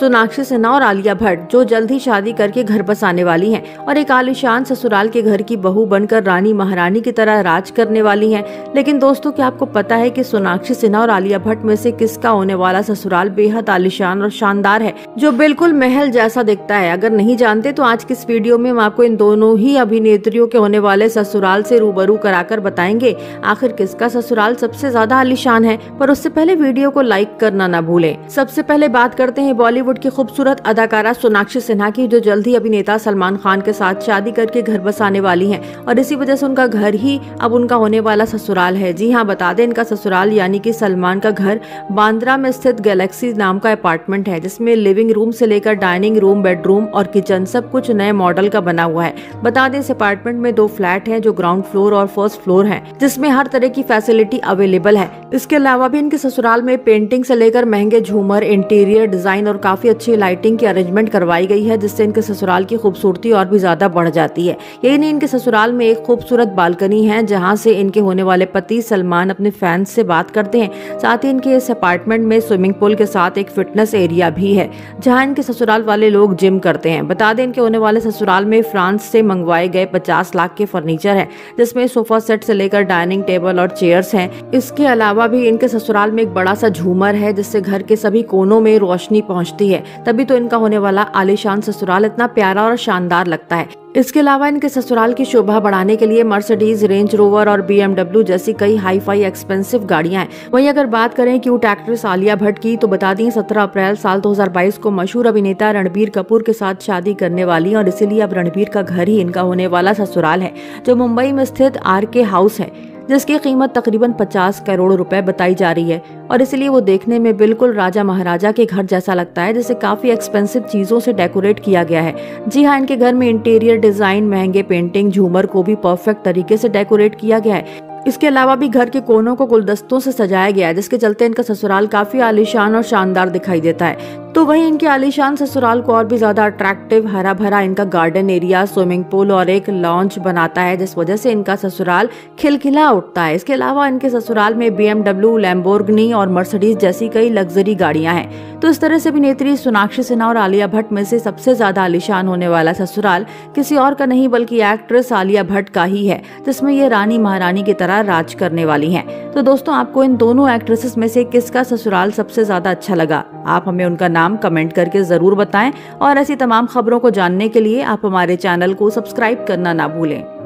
सोनाक्षी सिन्हा और आलिया भट्ट, जो जल्द ही शादी करके घर बस आने वाली हैं और एक आलिशान ससुराल के घर की बहू बनकर रानी महारानी की तरह राज करने वाली हैं। लेकिन दोस्तों, क्या आपको पता है कि सोनाक्षी सिन्हा और आलिया भट्ट में से किसका होने वाला ससुराल बेहद आलिशान और शानदार है, जो बिल्कुल महल जैसा दिखता है? अगर नहीं जानते तो आज की इस वीडियो में हम आपको इन दोनों ही अभिनेत्रियों के होने वाले ससुराल से रूबरू कराकर बताएँगे, आखिर किसका ससुराल सबसे ज़्यादा आलिशान है। पर उससे पहले वीडियो को लाइक करना न भूले। सबसे पहले बात करते हैं बॉलीवुड की खूबसूरत अदाकारा सोनाक्षी सिन्हा की जो जल्द ही अभिनेता सलमान खान के साथ शादी करके घर बसाने वाली हैं और इसी वजह से उनका घर ही अब उनका होने वाला ससुराल है। जी हाँ बता दें, इनका ससुराल यानी कि सलमान का घर बांद्रा में स्थित गैलेक्सी नाम का अपार्टमेंट है, जिसमें लिविंग रूम से लेकर डाइनिंग रूम, बेडरूम और किचन सब कुछ नए मॉडल का बना हुआ है। बता दें, इस अपार्टमेंट में दो फ्लैट है जो ग्राउंड फ्लोर और फ़र्स्ट फ्लोर है, जिसमें हर तरह की फैसिलिटी अवेलेबल है। इसके अलावा भी इनके ससुराल में पेंटिंग से लेकर महँगे झूमर, इंटीरियर डिज़ाइन और काफ़ी अच्छी लाइटिंग की अरेंजमेंट करवाई गई है, जिससे इनके ससुराल की खूबसूरती और भी ज़्यादा बढ़ जाती है। यही नहीं, इनके ससुराल में एक खूबसूरत बालकनी है, जहाँ से इनके होने वाले पति सलमान अपने फैंस से बात करते हैं। साथ ही इनके इस अपार्टमेंट में स्विमिंग पूल के साथ एक फिटनेस एरिया भी है, जहाँ इनके ससुराल वाले लोग जिम करते हैं। बता दें, इनके होने वाले ससुराल में फ्रांस से मंगवाए गए पचास लाख के फर्नीचर है, जिसमें सोफा सेट से लेकर डाइनिंग टेबल और चेयर्स हैं। इसके अलावा भी इनके ससुराल में एक बड़ा सा झूमर है, जिससे घर के सभी कोनों में रोशनी पहुँचती है। तभी तो इनका होने वाला आलिशान ससुराल इतना प्यारा और शानदार लगता है। इसके अलावा इनके ससुराल की शोभा बढ़ाने के लिए मर्सिडीज, रेंज रोवर और बी जैसी कई हाई फाई एक्सपेंसिव गाड़ियाँ हैं। वहीं अगर बात करें क्यूट एक्ट्रेस आलिया भट्ट की तो बता दें सत्रह अप्रैल साल 2022 को मशहूर अभिनेता रणबीर कपूर के साथ शादी करने वाली और इसीलिए अब रणबीर का घर ही इनका होने वाला ससुराल है, जो मुंबई में स्थित आर के हाउस है। जिसकी कीमत तकरीबन 50 करोड़ रुपए बताई जा रही है और इसलिए वो देखने में बिल्कुल राजा महाराजा के घर जैसा लगता है, जिसे काफ़ी एक्सपेंसिव चीज़ों से डेकोरेट किया गया है। जी हाँ इनके घर में इंटीरियर डिज़ाइन महँगे पेंटिंग झूमर को भी परफेक्ट तरीके से डेकोरेट किया गया है। इसके अलावा भी घर के कोनों को गुलदस्तों से सजाया गया है, जिसके चलते इनका ससुराल काफ़ी आलिशान और शानदार दिखाई देता है। तो वहीं इनके आलिशान ससुराल को और भी ज़्यादा अट्रैक्टिव हरा भरा इनका गार्डन एरिया स्विमिंग पूल और एक लॉन्च बनाता है, जिस वजह से इनका ससुराल खिलखिला उठता है। इसके अलावा इनके ससुराल में बीएमडब्ल्यू लैम्बोर्गनी और मर्सिडीज जैसी कई लग्जरी गाड़ियाँ हैं। तो इस तरह से अभिनेत्री सोनाक्षी सिन्हा और आलिया भट्ट में से सबसे ज़्यादा आलिशान होने वाला ससुराल किसी और का नहीं, बल्कि एक्ट्रेस आलिया भट्ट का ही है, जिसमें ये रानी महारानी की तरह राज करने वाली है। तो दोस्तों, आपको इन दोनों एक्ट्रेसेस में से किसका ससुराल सबसे ज़्यादा अच्छा लगा? आप हमें उनका नाम कमेंट करके ज़रूर बताएँ और ऐसी तमाम खबरों को जानने के लिए आप हमारे चैनल को सब्सक्राइब करना ना भूलें।